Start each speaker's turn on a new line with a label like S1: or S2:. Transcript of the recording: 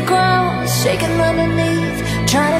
S1: the ground, shaking underneath, trying to